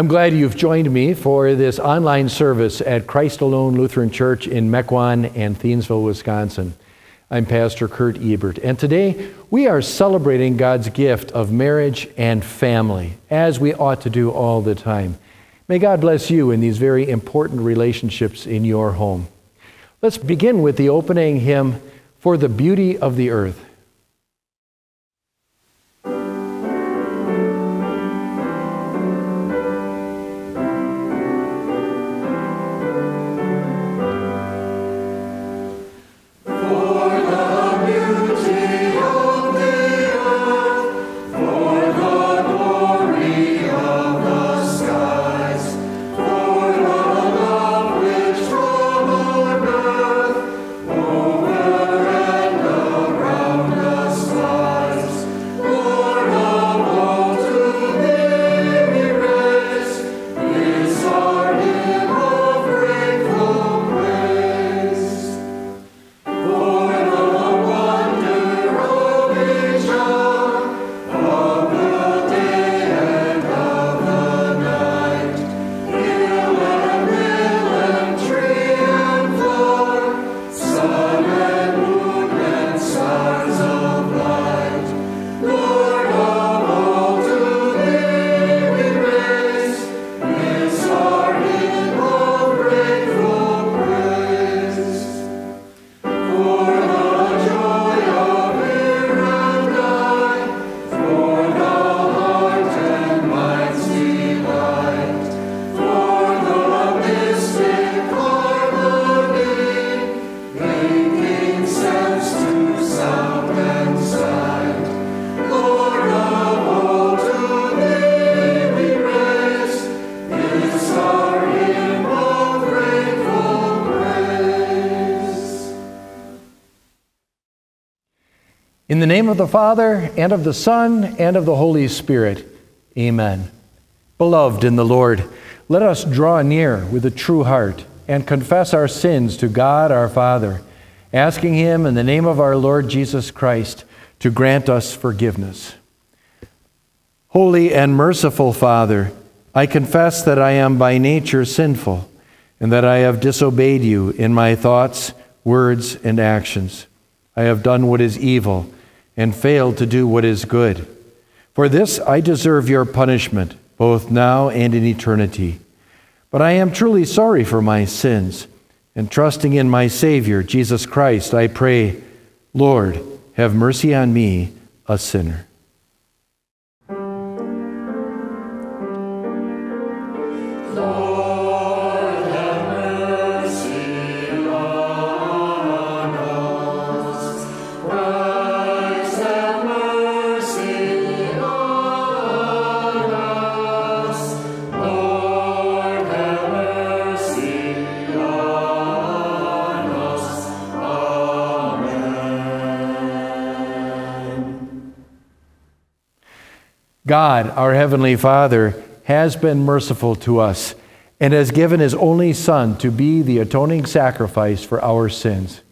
I'm glad you've joined me for this online service at Christ Alone Lutheran Church in Mequon and Thiensville, Wisconsin. I'm Pastor Kurt Ebert, and today we are celebrating God's gift of marriage and family, as we ought to do all the time. May God bless you in these very important relationships in your home. Let's begin with the opening hymn, For the Beauty of the Earth. Name of the Father, and of the Son, and of the Holy Spirit. Amen. Beloved in the Lord, let us draw near with a true heart and confess our sins to God our Father, asking Him in the name of our Lord Jesus Christ to grant us forgiveness. Holy and merciful Father, I confess that I am by nature sinful and that I have disobeyed you in my thoughts, words, and actions. I have done what is evil and failed to do what is good. For this I deserve your punishment, both now and in eternity. But I am truly sorry for my sins, and trusting in my Savior, Jesus Christ, I pray, Lord, have mercy on me, a sinner. God, our Heavenly Father, has been merciful to us and has given His only Son to be the atoning sacrifice for our sins.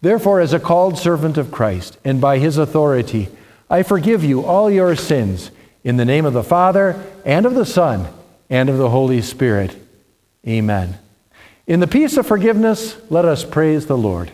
Therefore, as a called servant of Christ, and by His authority, I forgive you all your sins in the name of the Father, and of the Son, and of the Holy Spirit. Amen. In the peace of forgiveness, let us praise the Lord.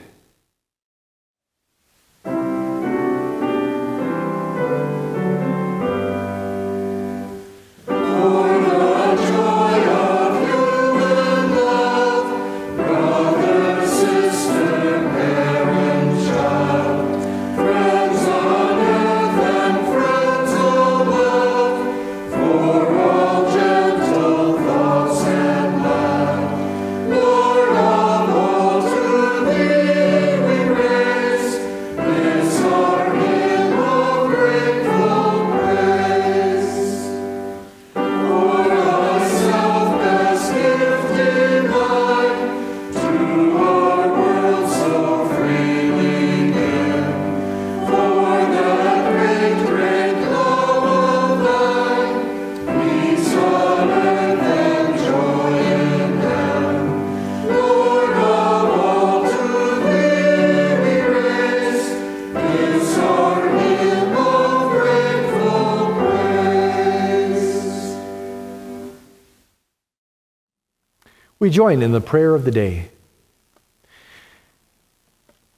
We join in the prayer of the day.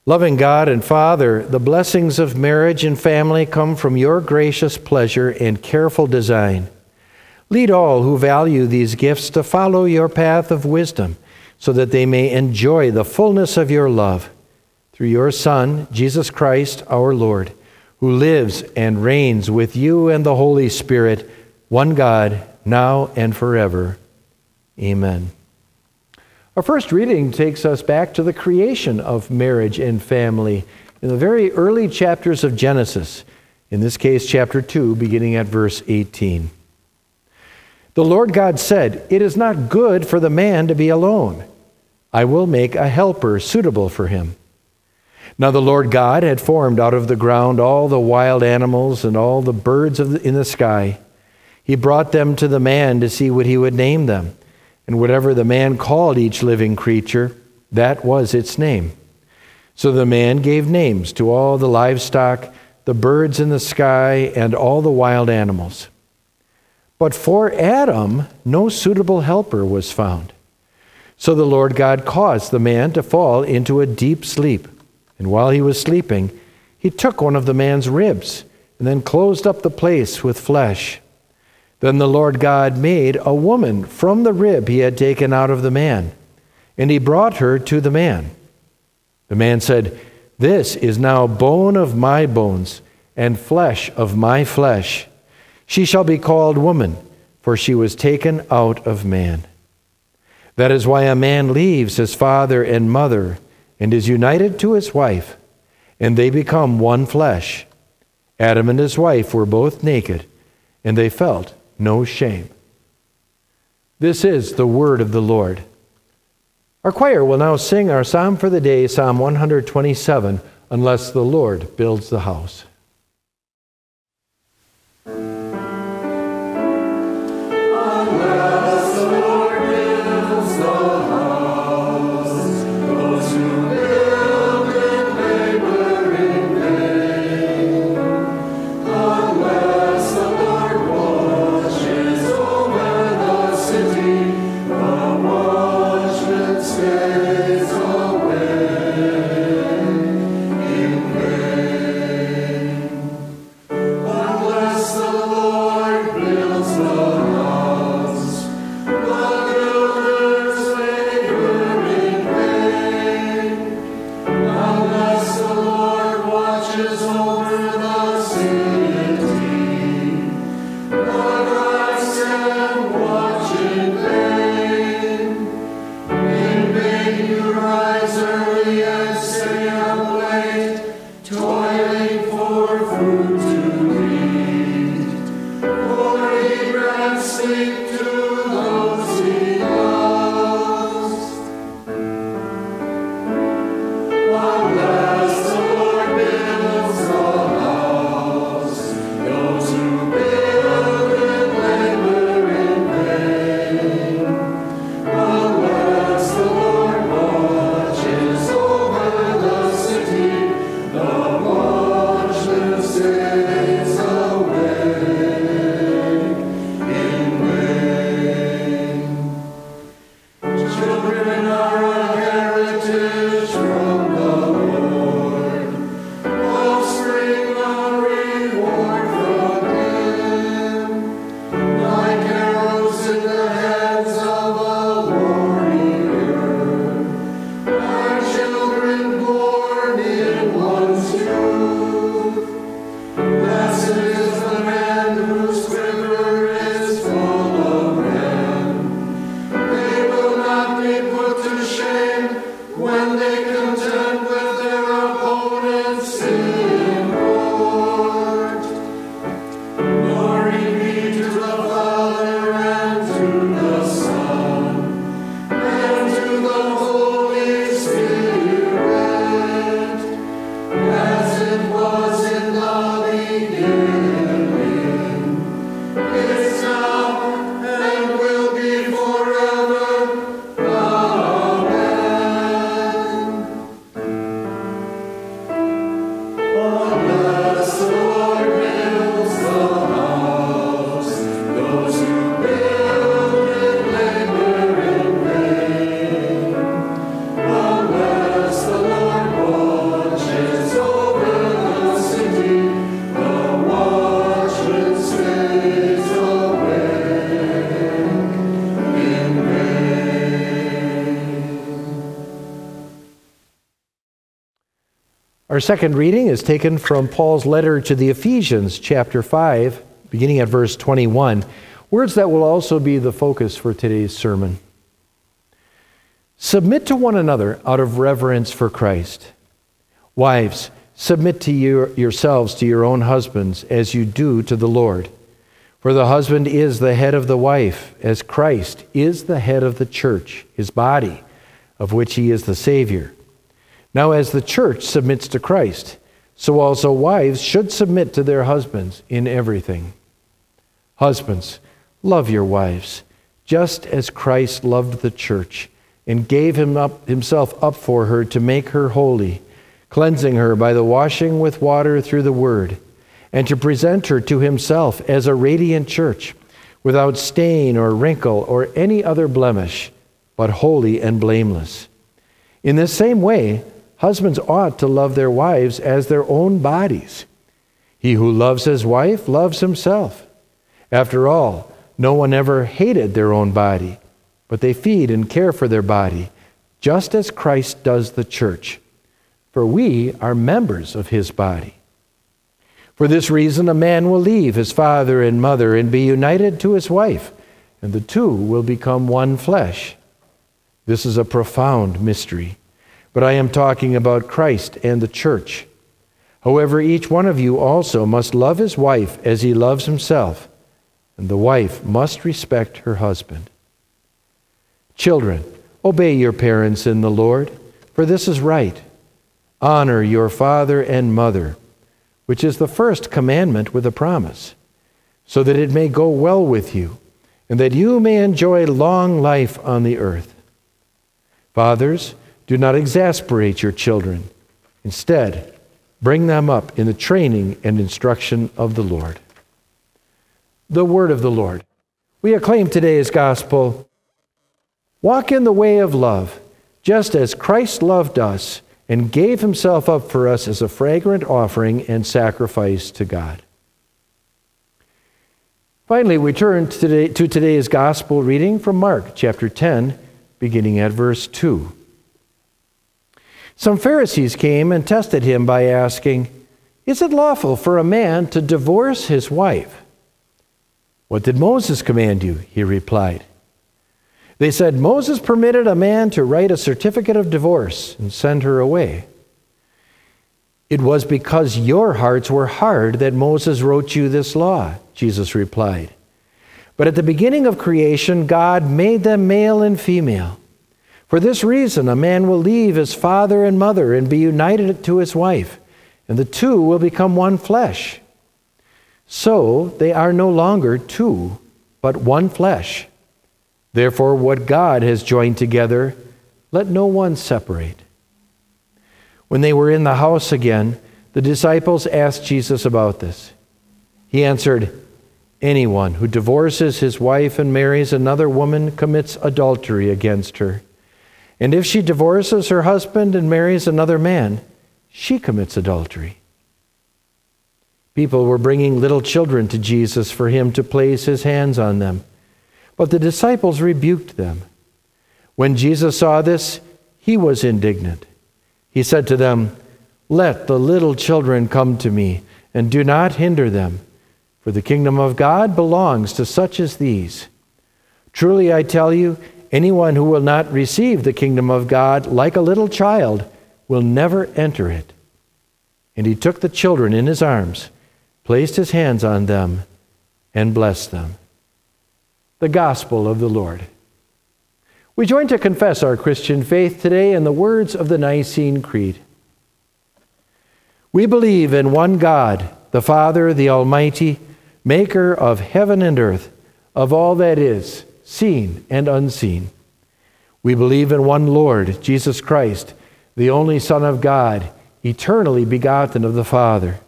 Loving God and Father, the blessings of marriage and family come from your gracious pleasure and careful design. Lead all who value these gifts to follow your path of wisdom so that they may enjoy the fullness of your love. Through your Son, Jesus Christ, our Lord, who lives and reigns with you and the Holy Spirit, one God, now and forever. Amen. Our first reading takes us back to the creation of marriage and family in the very early chapters of Genesis, in this case, chapter 2, beginning at verse 18. The Lord God said, It is not good for the man to be alone. I will make a helper suitable for him. Now the Lord God had formed out of the ground all the wild animals and all the birds the, in the sky. He brought them to the man to see what he would name them. And whatever the man called each living creature, that was its name. So the man gave names to all the livestock, the birds in the sky, and all the wild animals. But for Adam, no suitable helper was found. So the Lord God caused the man to fall into a deep sleep. And while he was sleeping, he took one of the man's ribs and then closed up the place with flesh. Then the Lord God made a woman from the rib he had taken out of the man, and he brought her to the man. The man said, This is now bone of my bones and flesh of my flesh. She shall be called woman, for she was taken out of man. That is why a man leaves his father and mother and is united to his wife, and they become one flesh. Adam and his wife were both naked, and they felt no shame. This is the word of the Lord. Our choir will now sing our psalm for the day, Psalm 127, unless the Lord builds the house. Our second reading is taken from Paul's letter to the Ephesians, chapter 5, beginning at verse 21, words that will also be the focus for today's sermon. Submit to one another out of reverence for Christ. Wives, submit to your, yourselves to your own husbands as you do to the Lord. For the husband is the head of the wife, as Christ is the head of the church, his body, of which he is the Savior. Now, as the church submits to Christ, so also wives should submit to their husbands in everything. Husbands, love your wives, just as Christ loved the church and gave him up, himself up for her to make her holy, cleansing her by the washing with water through the word, and to present her to himself as a radiant church, without stain or wrinkle or any other blemish, but holy and blameless. In the same way, Husbands ought to love their wives as their own bodies. He who loves his wife loves himself. After all, no one ever hated their own body, but they feed and care for their body, just as Christ does the church. For we are members of his body. For this reason, a man will leave his father and mother and be united to his wife, and the two will become one flesh. This is a profound mystery but I am talking about Christ and the church. However, each one of you also must love his wife as he loves himself, and the wife must respect her husband. Children, obey your parents in the Lord, for this is right. Honor your father and mother, which is the first commandment with a promise, so that it may go well with you, and that you may enjoy long life on the earth. Fathers, do not exasperate your children. Instead, bring them up in the training and instruction of the Lord. The word of the Lord. We acclaim today's gospel Walk in the way of love, just as Christ loved us and gave himself up for us as a fragrant offering and sacrifice to God. Finally, we turn to, today, to today's gospel reading from Mark chapter 10, beginning at verse 2. Some Pharisees came and tested him by asking, Is it lawful for a man to divorce his wife? What did Moses command you? He replied. They said, Moses permitted a man to write a certificate of divorce and send her away. It was because your hearts were hard that Moses wrote you this law, Jesus replied. But at the beginning of creation, God made them male and female. For this reason, a man will leave his father and mother and be united to his wife, and the two will become one flesh. So they are no longer two, but one flesh. Therefore, what God has joined together, let no one separate. When they were in the house again, the disciples asked Jesus about this. He answered, Anyone who divorces his wife and marries another woman commits adultery against her. And if she divorces her husband and marries another man, she commits adultery. People were bringing little children to Jesus for him to place his hands on them. But the disciples rebuked them. When Jesus saw this, he was indignant. He said to them, Let the little children come to me, and do not hinder them, for the kingdom of God belongs to such as these. Truly I tell you, Anyone who will not receive the kingdom of God like a little child will never enter it. And he took the children in his arms, placed his hands on them, and blessed them. The Gospel of the Lord. We join to confess our Christian faith today in the words of the Nicene Creed. We believe in one God, the Father, the Almighty, maker of heaven and earth, of all that is seen and unseen. We believe in one Lord, Jesus Christ, the only Son of God, eternally begotten of the Father,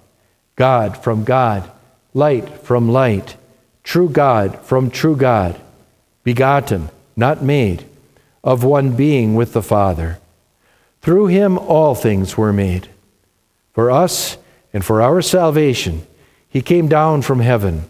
God from God, light from light, true God from true God, begotten, not made, of one being with the Father. Through him all things were made. For us and for our salvation, he came down from heaven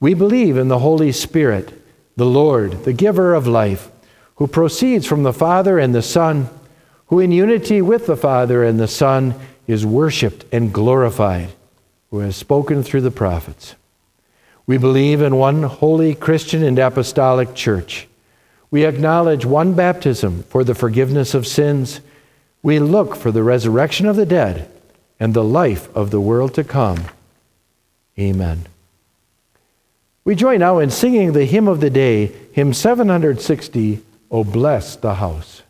We believe in the Holy Spirit, the Lord, the giver of life, who proceeds from the Father and the Son, who in unity with the Father and the Son is worshiped and glorified, who has spoken through the prophets. We believe in one holy Christian and apostolic church. We acknowledge one baptism for the forgiveness of sins. We look for the resurrection of the dead and the life of the world to come. Amen. We join now in singing the hymn of the day, hymn 760, O Bless the House.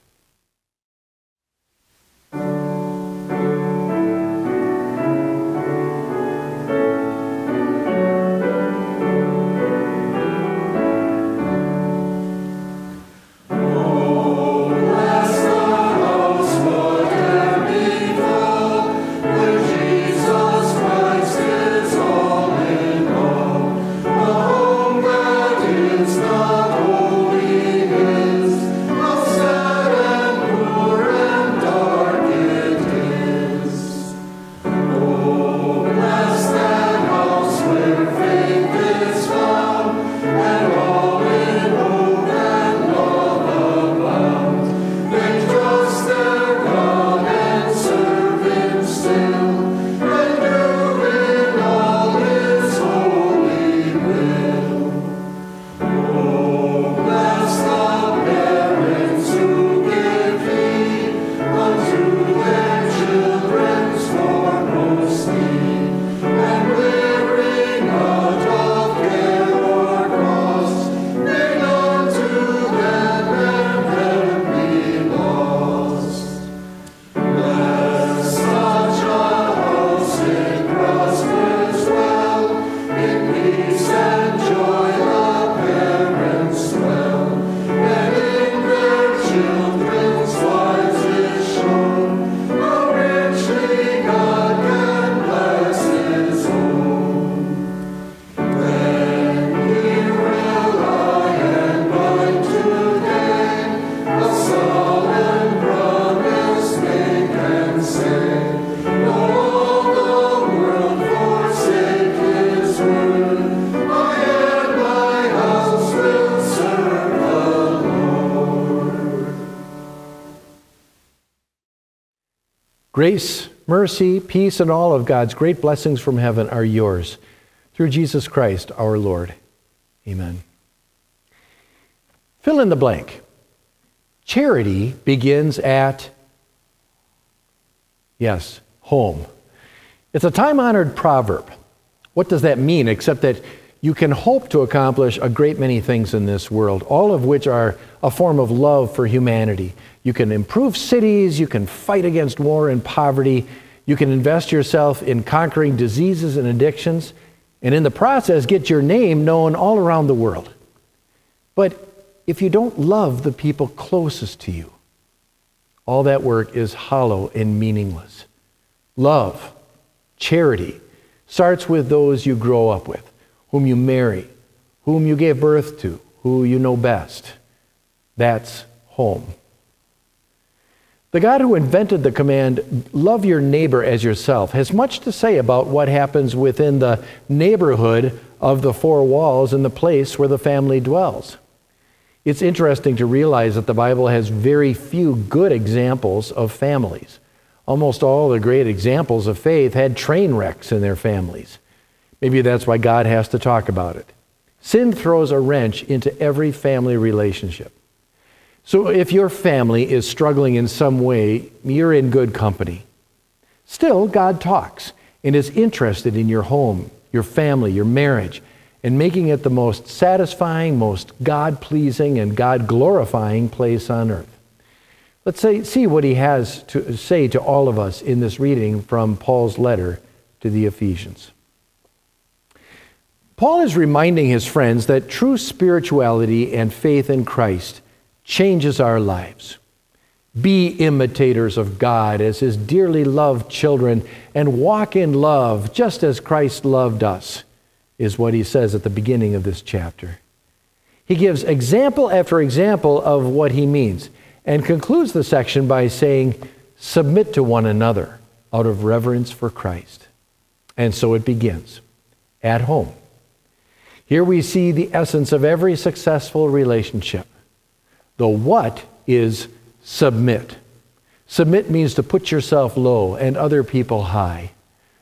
Grace, mercy, peace, and all of God's great blessings from heaven are yours through Jesus Christ our Lord. Amen. Fill in the blank. Charity begins at, yes, home. It's a time honored proverb. What does that mean except that you can hope to accomplish a great many things in this world, all of which are a form of love for humanity. You can improve cities, you can fight against war and poverty, you can invest yourself in conquering diseases and addictions, and in the process, get your name known all around the world. But if you don't love the people closest to you, all that work is hollow and meaningless. Love, charity, starts with those you grow up with whom you marry, whom you gave birth to, who you know best. That's home. The God who invented the command, love your neighbor as yourself, has much to say about what happens within the neighborhood of the four walls and the place where the family dwells. It's interesting to realize that the Bible has very few good examples of families. Almost all the great examples of faith had train wrecks in their families. Maybe that's why God has to talk about it. Sin throws a wrench into every family relationship. So if your family is struggling in some way, you're in good company. Still, God talks and is interested in your home, your family, your marriage, and making it the most satisfying, most God pleasing, and God glorifying place on earth. Let's say, see what he has to say to all of us in this reading from Paul's letter to the Ephesians. Paul is reminding his friends that true spirituality and faith in Christ changes our lives. Be imitators of God as his dearly loved children and walk in love just as Christ loved us, is what he says at the beginning of this chapter. He gives example after example of what he means and concludes the section by saying, Submit to one another out of reverence for Christ. And so it begins at home. Here we see the essence of every successful relationship. The what is submit. Submit means to put yourself low and other people high.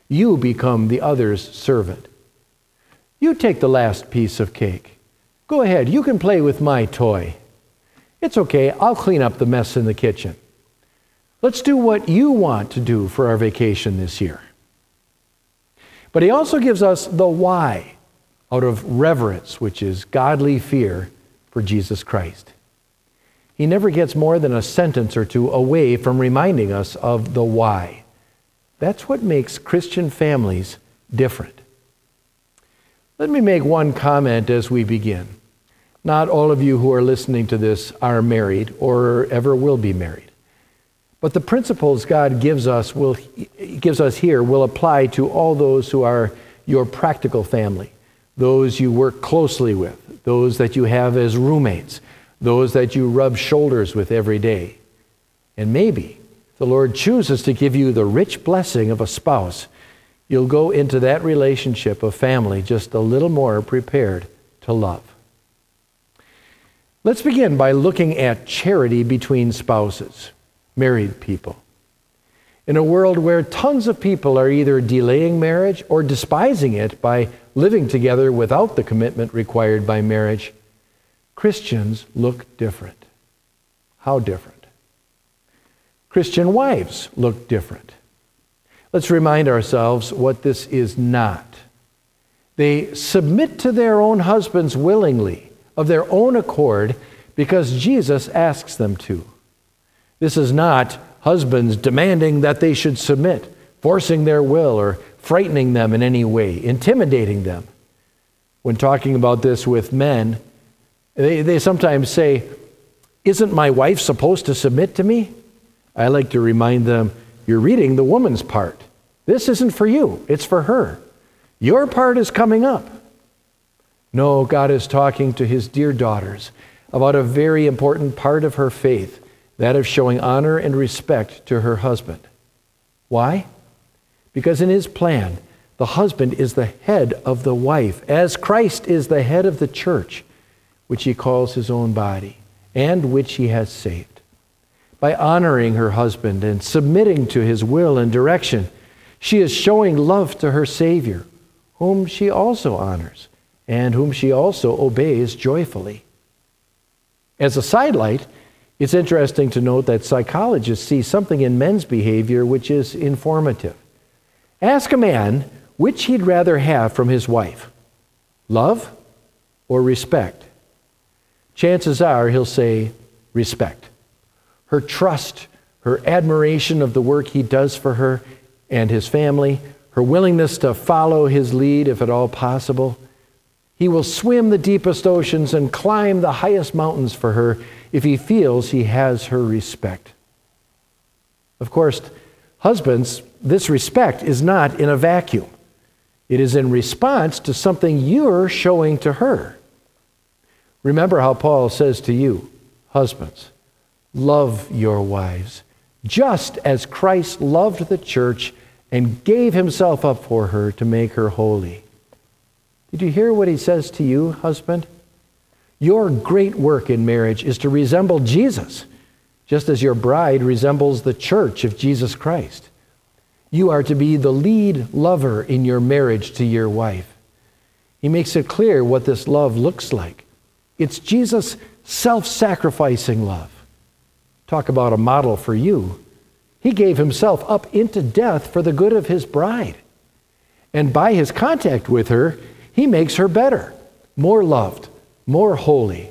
You become the other's servant. You take the last piece of cake. Go ahead, you can play with my toy. It's okay, I'll clean up the mess in the kitchen. Let's do what you want to do for our vacation this year. But he also gives us the why out of reverence, which is godly fear for Jesus Christ he never gets more than a sentence or two away from reminding us of the why. That's what makes Christian families different. Let me make one comment as we begin. Not all of you who are listening to this are married or ever will be married. But the principles God gives us, will, gives us here will apply to all those who are your practical family, those you work closely with, those that you have as roommates, those that you rub shoulders with every day. And maybe the Lord chooses to give you the rich blessing of a spouse. You'll go into that relationship of family just a little more prepared to love. Let's begin by looking at charity between spouses, married people. In a world where tons of people are either delaying marriage or despising it by living together without the commitment required by marriage, Christians look different. How different? Christian wives look different. Let's remind ourselves what this is not. They submit to their own husbands willingly, of their own accord, because Jesus asks them to. This is not husbands demanding that they should submit, forcing their will, or frightening them in any way, intimidating them. When talking about this with men, they, they sometimes say, Isn't my wife supposed to submit to me? I like to remind them, You're reading the woman's part. This isn't for you, it's for her. Your part is coming up. No, God is talking to his dear daughters about a very important part of her faith, that of showing honor and respect to her husband. Why? Because in his plan, the husband is the head of the wife, as Christ is the head of the church which he calls his own body, and which he has saved. By honoring her husband and submitting to his will and direction, she is showing love to her Savior, whom she also honors and whom she also obeys joyfully. As a sidelight, it's interesting to note that psychologists see something in men's behavior which is informative. Ask a man which he'd rather have from his wife love or respect chances are he'll say respect. Her trust, her admiration of the work he does for her and his family, her willingness to follow his lead if at all possible. He will swim the deepest oceans and climb the highest mountains for her if he feels he has her respect. Of course, husbands, this respect is not in a vacuum. It is in response to something you're showing to her. Remember how Paul says to you, husbands, love your wives, just as Christ loved the church and gave himself up for her to make her holy. Did you hear what he says to you, husband? Your great work in marriage is to resemble Jesus, just as your bride resembles the church of Jesus Christ. You are to be the lead lover in your marriage to your wife. He makes it clear what this love looks like. It's Jesus' self sacrificing love. Talk about a model for you. He gave himself up into death for the good of his bride. And by his contact with her, he makes her better, more loved, more holy.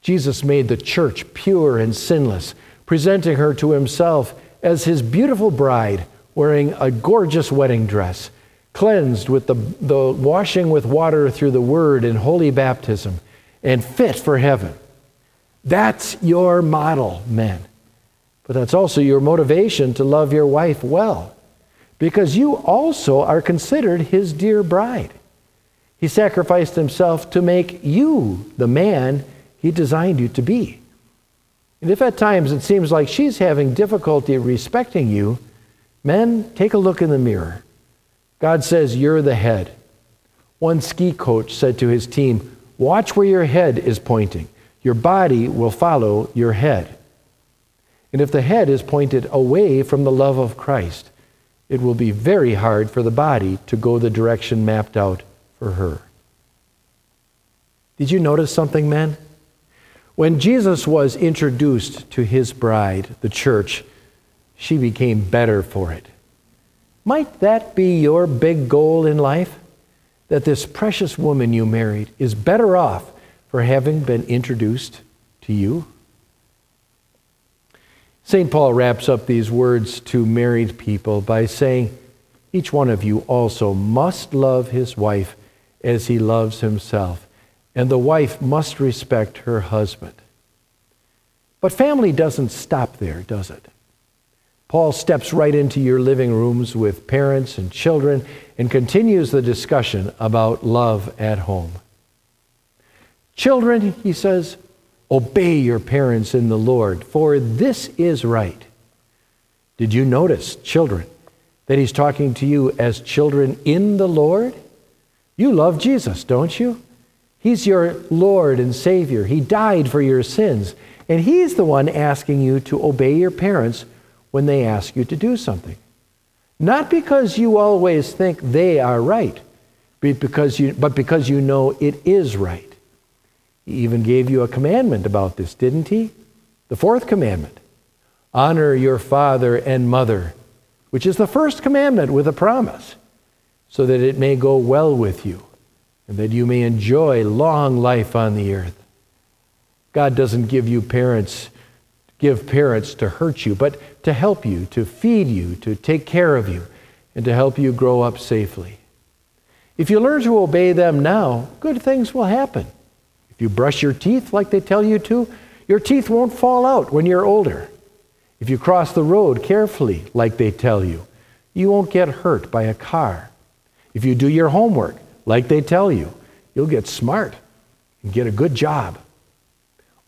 Jesus made the church pure and sinless, presenting her to himself as his beautiful bride, wearing a gorgeous wedding dress, cleansed with the, the washing with water through the word in holy baptism and fit for heaven. That's your model, men. but that's also your motivation to love your wife well, because you also are considered his dear bride. He sacrificed himself to make you the man he designed you to be. And if at times it seems like she's having difficulty respecting you, men, take a look in the mirror. God says you're the head. One ski coach said to his team, Watch where your head is pointing. Your body will follow your head. And if the head is pointed away from the love of Christ, it will be very hard for the body to go the direction mapped out for her. Did you notice something, men? When Jesus was introduced to his bride, the church, she became better for it. Might that be your big goal in life? That this precious woman you married is better off for having been introduced to you? St. Paul wraps up these words to married people by saying, Each one of you also must love his wife as he loves himself, and the wife must respect her husband. But family doesn't stop there, does it? Paul steps right into your living rooms with parents and children and continues the discussion about love at home. Children, he says, obey your parents in the Lord, for this is right. Did you notice, children, that he's talking to you as children in the Lord? You love Jesus, don't you? He's your Lord and Savior. He died for your sins. And He's the one asking you to obey your parents when they ask you to do something. Not because you always think they are right, but because you, but because you know it is right. He even gave you a commandment about this, didn't He? The fourth commandment honor your father and mother, which is the first commandment with a promise, so that it may go well with you and that you may enjoy long life on the earth. God doesn't give you parents, give parents to hurt you, but to help you, to feed you, to take care of you, and to help you grow up safely. If you learn to obey them now, good things will happen. If you brush your teeth like they tell you to, your teeth won't fall out when you're older. If you cross the road carefully like they tell you, you won't get hurt by a car. If you do your homework like they tell you, you'll get smart and get a good job.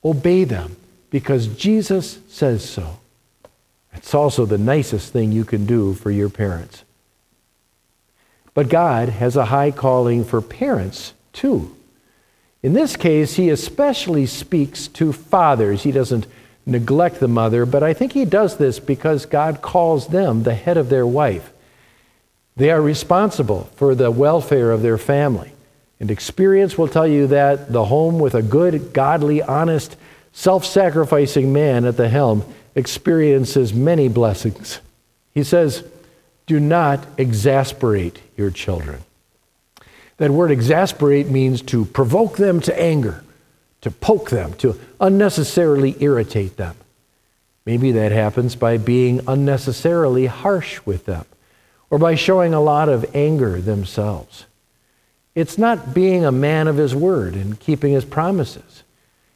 Obey them because Jesus says so. It's also the nicest thing you can do for your parents. But God has a high calling for parents too. In this case, he especially speaks to fathers. He doesn't neglect the mother, but I think he does this because God calls them the head of their wife. They are responsible for the welfare of their family. And experience will tell you that the home with a good, godly, honest, self sacrificing man at the helm experiences many blessings. He says, Do not exasperate your children. That word exasperate means to provoke them to anger, to poke them, to unnecessarily irritate them. Maybe that happens by being unnecessarily harsh with them or by showing a lot of anger themselves. It's not being a man of his word and keeping his promises.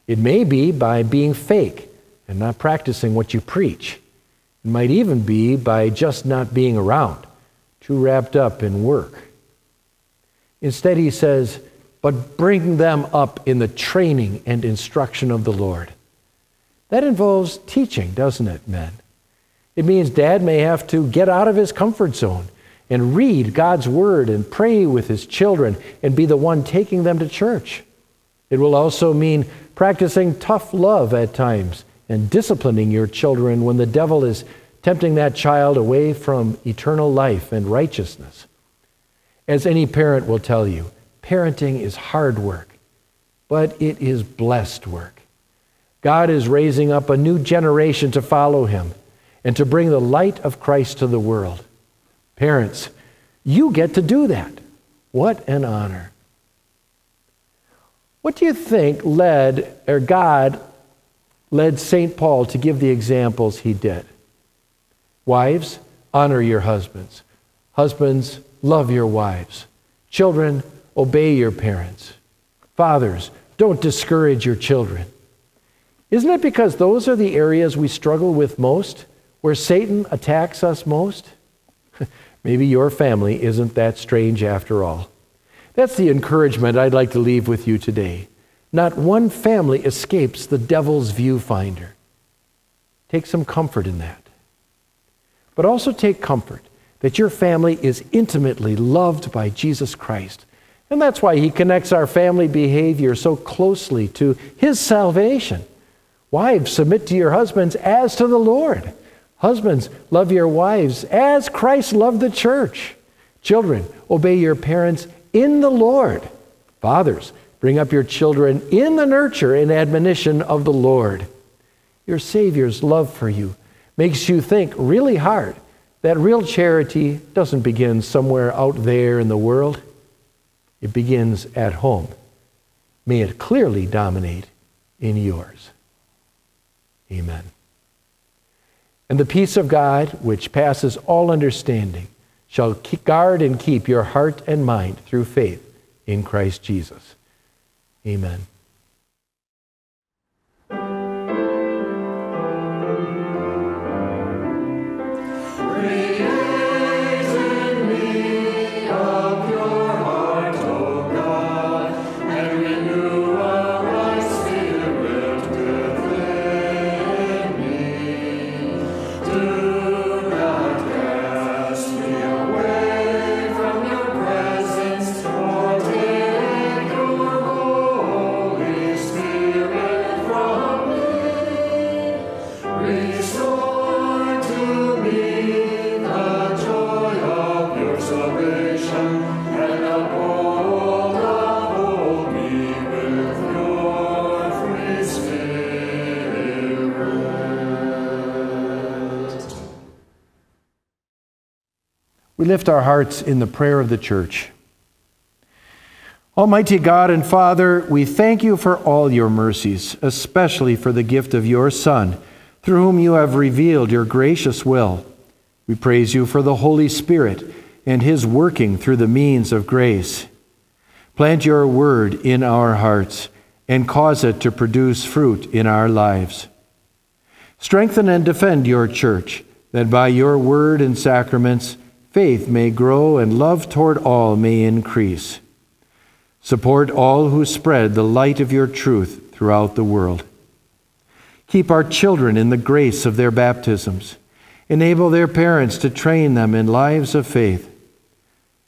It may be by being fake and not practicing what you preach. It might even be by just not being around, too wrapped up in work. Instead, he says, but bring them up in the training and instruction of the Lord. That involves teaching, doesn't it, men? It means dad may have to get out of his comfort zone and read God's word and pray with his children and be the one taking them to church. It will also mean practicing tough love at times and disciplining your children when the devil is tempting that child away from eternal life and righteousness. As any parent will tell you, parenting is hard work, but it is blessed work. God is raising up a new generation to follow him and to bring the light of Christ to the world. Parents, you get to do that. What an honor. What do you think led, or God led St. Paul to give the examples he did? Wives, honor your husbands. Husbands, love your wives. Children, obey your parents. Fathers, don't discourage your children. Isn't it because those are the areas we struggle with most, where Satan attacks us most? Maybe your family isn't that strange after all. That's the encouragement I'd like to leave with you today. Not one family escapes the devil's viewfinder. Take some comfort in that. But also take comfort that your family is intimately loved by Jesus Christ. And that's why he connects our family behavior so closely to his salvation. Wives, submit to your husbands as to the Lord. Husbands, love your wives as Christ loved the church. Children, obey your parents in the Lord. Fathers, bring up your children in the nurture and admonition of the Lord. Your Savior's love for you makes you think really hard that real charity doesn't begin somewhere out there in the world, it begins at home. May it clearly dominate in yours. Amen. And the peace of God, which passes all understanding, shall guard and keep your heart and mind through faith in Christ Jesus. Amen. We lift our hearts in the prayer of the church. Almighty God and Father, we thank you for all your mercies, especially for the gift of your Son, through whom you have revealed your gracious will. We praise you for the Holy Spirit and his working through the means of grace. Plant your word in our hearts and cause it to produce fruit in our lives. Strengthen and defend your church, that by your word and sacraments, faith may grow and love toward all may increase. Support all who spread the light of your truth throughout the world. Keep our children in the grace of their baptisms. Enable their parents to train them in lives of faith.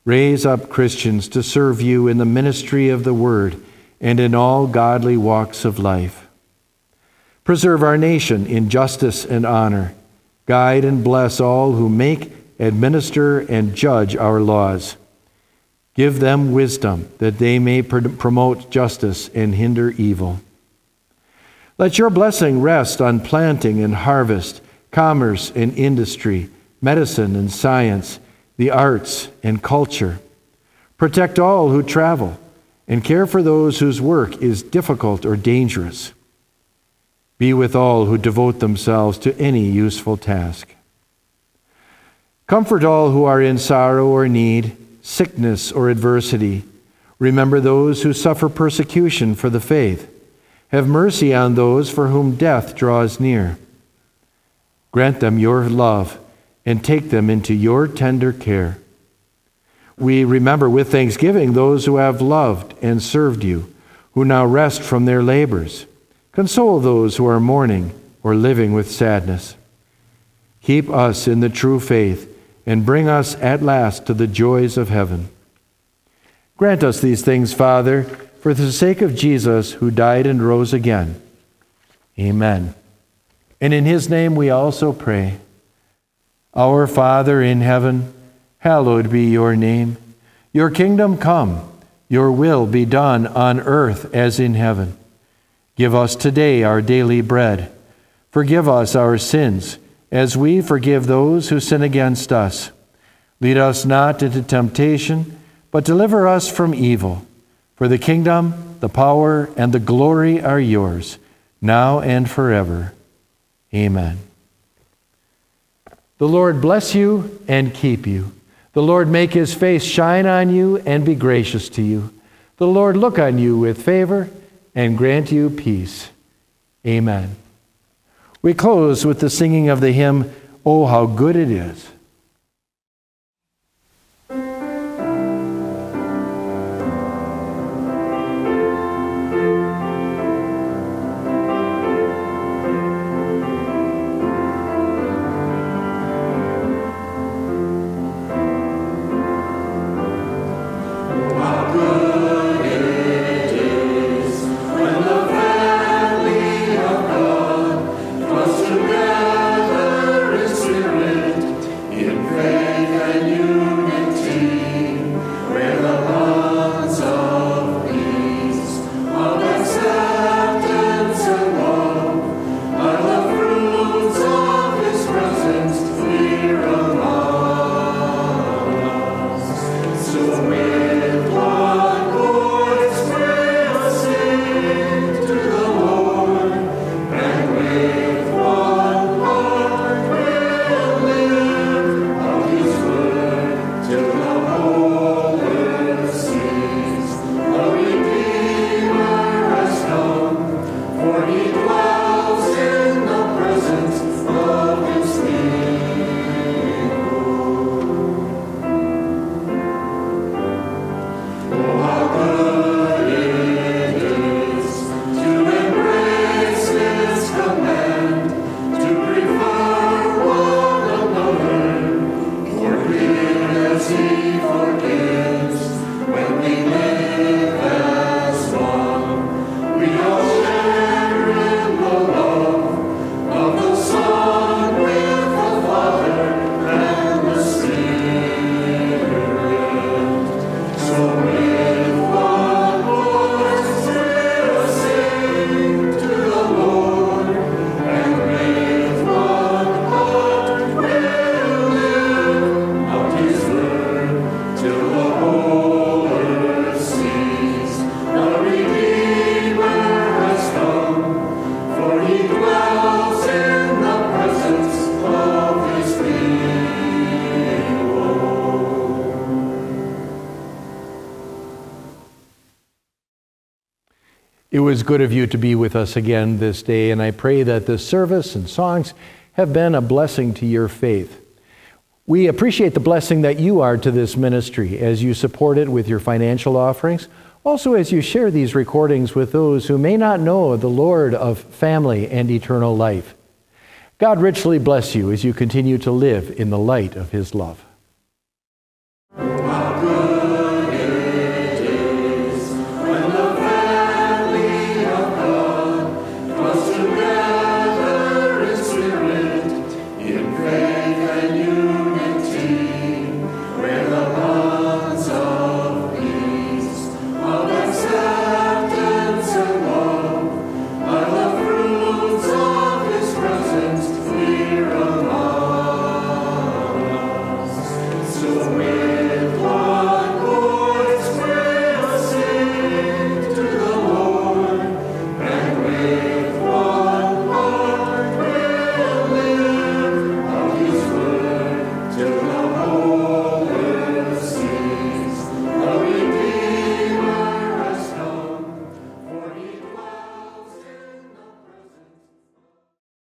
Raise up Christians to serve you in the ministry of the Word and in all godly walks of life. Preserve our nation in justice and honor. Guide and bless all who make administer, and judge our laws. Give them wisdom that they may pr- promote justice and hinder evil. Let your blessing rest on planting and harvest, commerce and industry, medicine and science, the arts and culture. Protect all who travel and care for those whose work is difficult or dangerous. Be with all who devote themselves to any useful task. Comfort all who are in sorrow or need, sickness or adversity. Remember those who suffer persecution for the faith. Have mercy on those for whom death draws near. Grant them your love and take them into your tender care. We remember with thanksgiving those who have loved and served you, who now rest from their labors. Console those who are mourning or living with sadness. Keep us in the true faith and bring us at last to the joys of heaven. Grant us these things, Father, for the sake of Jesus, who died and rose again. Amen. And in his name we also pray. Our Father in heaven, hallowed be your name. Your kingdom come, your will be done on earth as in heaven. Give us today our daily bread. Forgive us our sins as we forgive those who sin against us. Lead us not into temptation, but deliver us from evil. For the kingdom, the power, and the glory are yours, now and forever. Amen. The Lord bless you and keep you. The Lord make his face shine on you and be gracious to you. The Lord look on you with favor and grant you peace. Amen. We close with the singing of the hymn, Oh, How Good It Is. Good of you to be with us again this day, and I pray that this service and songs have been a blessing to your faith. We appreciate the blessing that you are to this ministry as you support it with your financial offerings, also as you share these recordings with those who may not know the Lord of family and eternal life. God richly bless you as you continue to live in the light of his love.